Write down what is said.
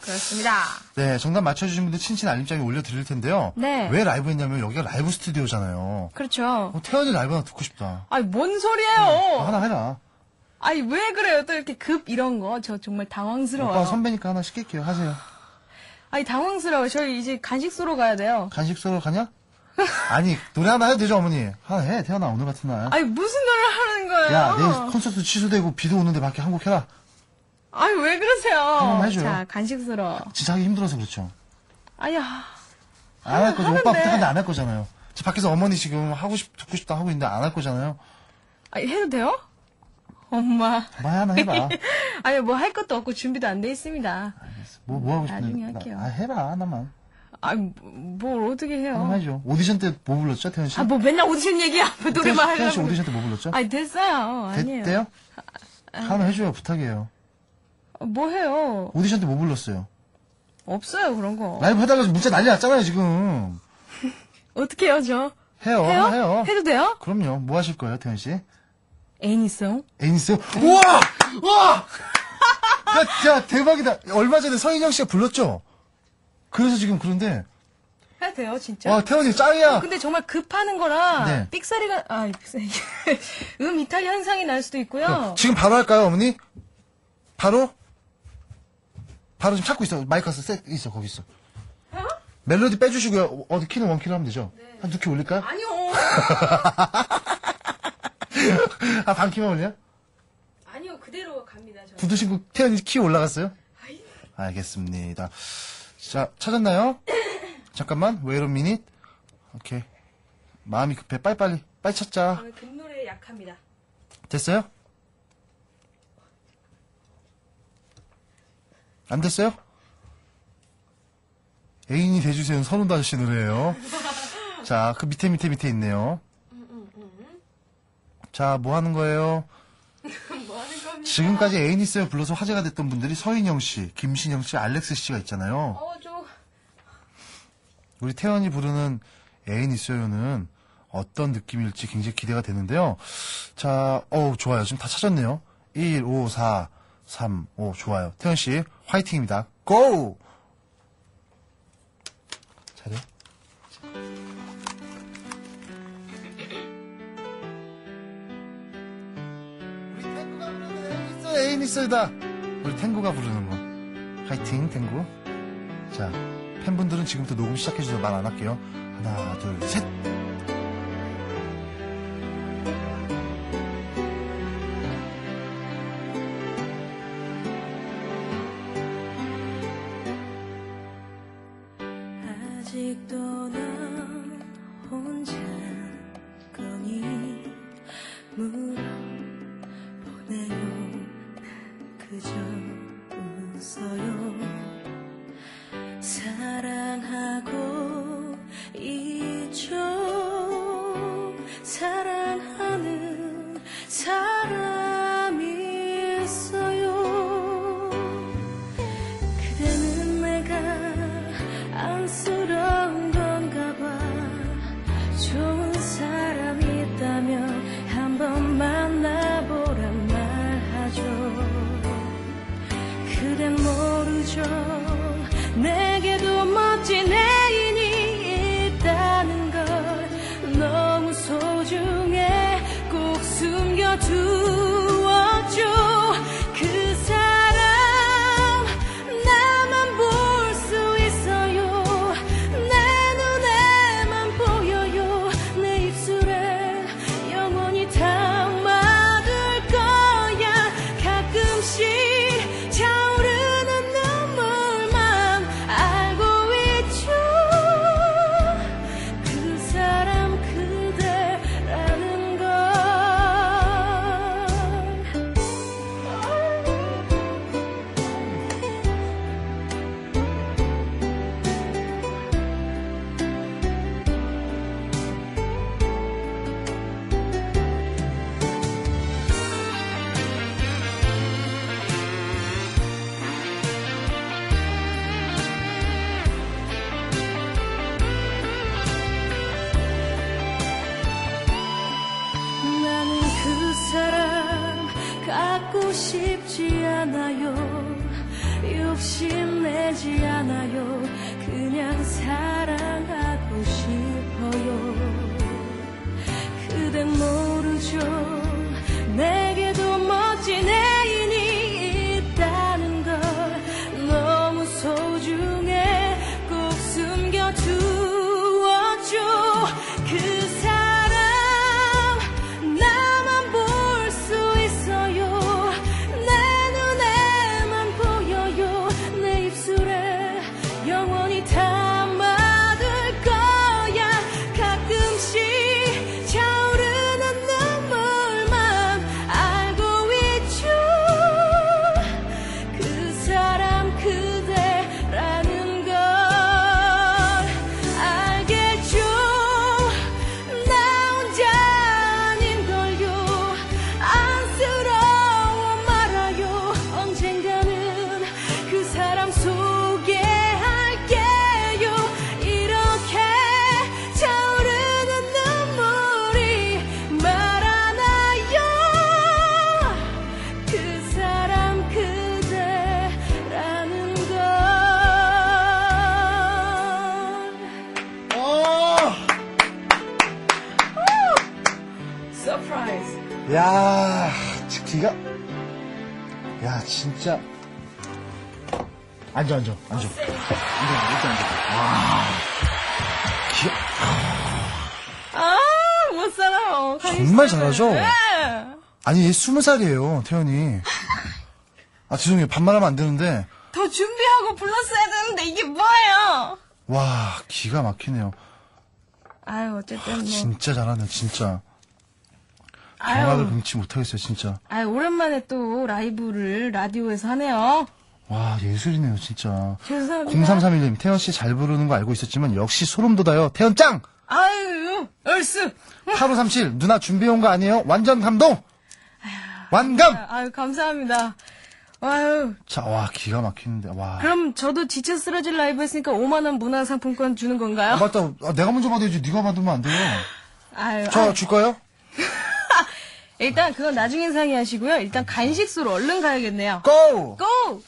그렇습니다. 네, 정답 맞춰주신 분들 친친 알림장에 올려드릴 텐데요. 네. 왜 라이브 했냐면 여기가 라이브 스튜디오잖아요. 그렇죠. 어, 태연이 라이브 하나 듣고 싶다. 아니, 뭔 어, 소리예요? 하나 해라. 아니, 왜 그래요? 또 이렇게 급 이런 거. 저 정말 당황스러워요. 오빠 선배니까 하나 시킬게요. 하세요. 아니, 당황스러워요. 저희 이제 간식 쏘러 가야 돼요. 간식 쏘러 가냐? 아니, 노래 하나 해도 되죠, 어머니? 하나 해, 태연아, 오늘 같은 날. 아니, 무슨 노래를 하는 거예요? 야, 내일 콘서트 취소되고 비도 오는데 밖에 한 곡 해라. 아니, 왜 그러세요? 해줘요. 자, 간식 쏘러. 진짜 하기 힘들어서 그렇죠. 아니야. 안 할 거죠. 하는데. 오빠 부탁하는데 안 할 거잖아요. 저 밖에서 어머니 지금 하고 싶, 듣고 싶다 하고 있는데 안 할 거잖아요. 아니, 해도 돼요? 엄마. 말 하나 해봐. 아니, 뭐 할 것도 없고 준비도 안 돼 있습니다. 뭐, 뭐 하고 싶은데. 나중에 나- 할게요. 아, 해라, 하나만. 뭐- 뭘 어떻게 해요? 하나만 해줘. 오디션 때 뭐 불렀죠, 태연 씨? 아, 뭐 맨날 오디션 얘기야. 뭐 노래만 태연 씨 하려고. 오디션 때 뭐 불렀죠? 아니, 됐어요. 아니에요. 됐대요? 하나 해줘요, 부탁이에요. 어, 뭐 해요? 오디션 때 뭐 불렀어요? 없어요, 그런 거. 라이브 하다가 문자 난리 났잖아요, 지금. 어떻게 해요, 저? 해요, 해요? 해요. 해도 돼요? 그럼요. 뭐 하실 거예요, 태연 씨? 애인 있어요? 우와! 우와! 야, 야, 대박이다. 얼마 전에 서인영 씨가 불렀죠? 그래서 지금 그런데, 해도 돼요, 진짜? 와, 태연이 짱이야! 근데 정말 급하는 거라 네. 삑사리가 아 삑사리 음 이탈 현상이 날 수도 있고요. 지금 바로 할까요, 어머니? 바로? 바로 지금 찾고 있어. 마이크 셋 있어, 거기 있어. 멜로디 빼주시고요. 어디 키는 원키로 하면 되죠? 한두 키 올릴까요? 아니요. 아, 반 키만 올려? 아니요 그대로 갑니다. 저. 구두 신고 태연이 키 올라갔어요? 알겠습니다. 자, 찾았나요? 잠깐만, 웨이로 미닛. 오케이. 마음이 급해. 빨리빨리. 빨리 찾자. 저는 금 노래에 약합니다. 됐어요? 안 됐어요? 애인이 돼주세요는 선운도 아저씨 노래예요. 자, 그 밑에 밑에 밑에 있네요. 자, 뭐 하는 거예요? 뭐 하는 겁니까? 지금까지 애인 있어요 불러서 화제가 됐던 분들이 서인영 씨, 김신영 씨, 알렉스 씨가 있잖아요. 어 저 우리 태연이 부르는 애인 있어요는 어떤 느낌일지 굉장히 기대가 되는데요. 자, 어우, 좋아요. 지금 다 찾았네요. 1, 5, 4, 3, 5, 좋아요. 태연 씨, 화이팅입니다. 고! 잘해. 우리 탱구가 부르는 애인 있어요, 애인 있어요다. 우리 탱구가 부르는 거. 화이팅, 탱구. 자, 팬분들은 지금부터 녹음 시작해주세요. 말 안 할게요. 하나, 둘, 셋. 아직도 넌 혼자 거니 물어 싶지 않아요. 욕심내지 않아요. 그냥 사랑하고 싶어요. 그댄 모르죠. 야, 지- 기가. 야, 진짜. 앉아, 앉아, 앉아. 앉아, 이렇게 앉아. 와. 기가, 아, 못 살아요. 정말 잘하죠? 네. 아니, 얘 스무 살이에요, 태연이. 아, 죄송해요. 반말하면 안 되는데. 더 준비하고 불렀어야 되는데 이게 뭐예요? 와, 기가 막히네요. 아유, 어쨌든 뭐. 진짜 잘하네, 진짜. 경악을 금치 못하겠어요, 진짜. 아유, 오랜만에 또 라이브를 라디오에서 하네요. 와, 예술이네요, 진짜. 죄송합니다. 0331님, 태연 씨 잘 부르는 거 알고 있었지만 역시 소름 돋아요. 태연 짱! 아유, 얼쑤. 8537, 누나 준비해온 거 아니에요? 완전 감동! 완감! 아유, 감사합니다. 아유, 자, 와, 기가 막히는데, 와. 그럼 저도 지쳐 쓰러질 라이브 했으니까 5만원 문화상품권 주는 건가요? 아, 맞다. 아, 내가 먼저 받아야지. 네가 받으면 안 돼요. 아유, 저 아유, 줄까요? 일단 그건 나중에 상의하시고요. 일단 간식 수로 얼른 가야겠네요. 고! 고!